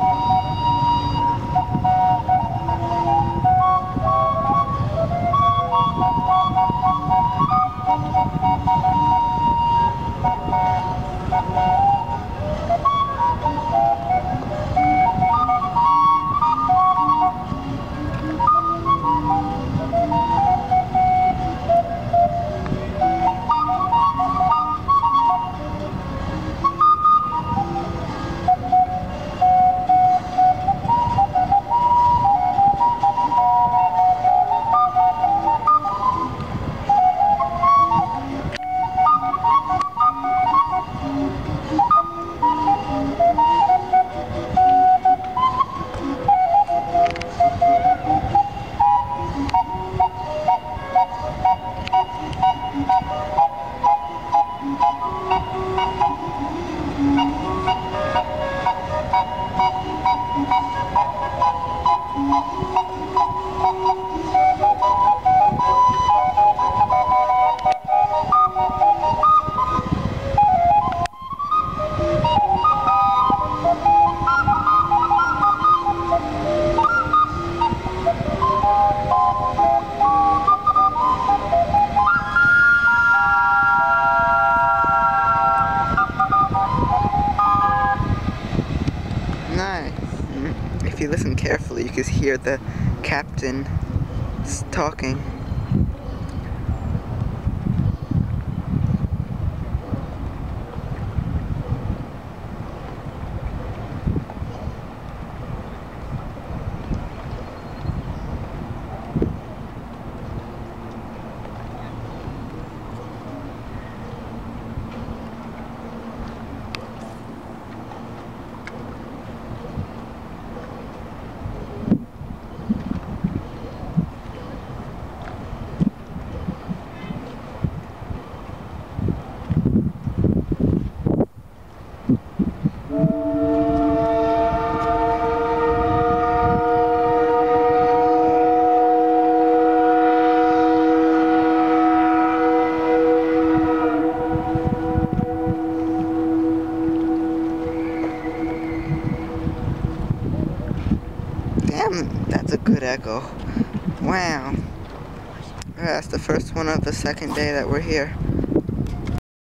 Thank you. If you listen carefully, you can hear the captain talking. That's a good echo. Wow. That's the first one of the second day that we're here.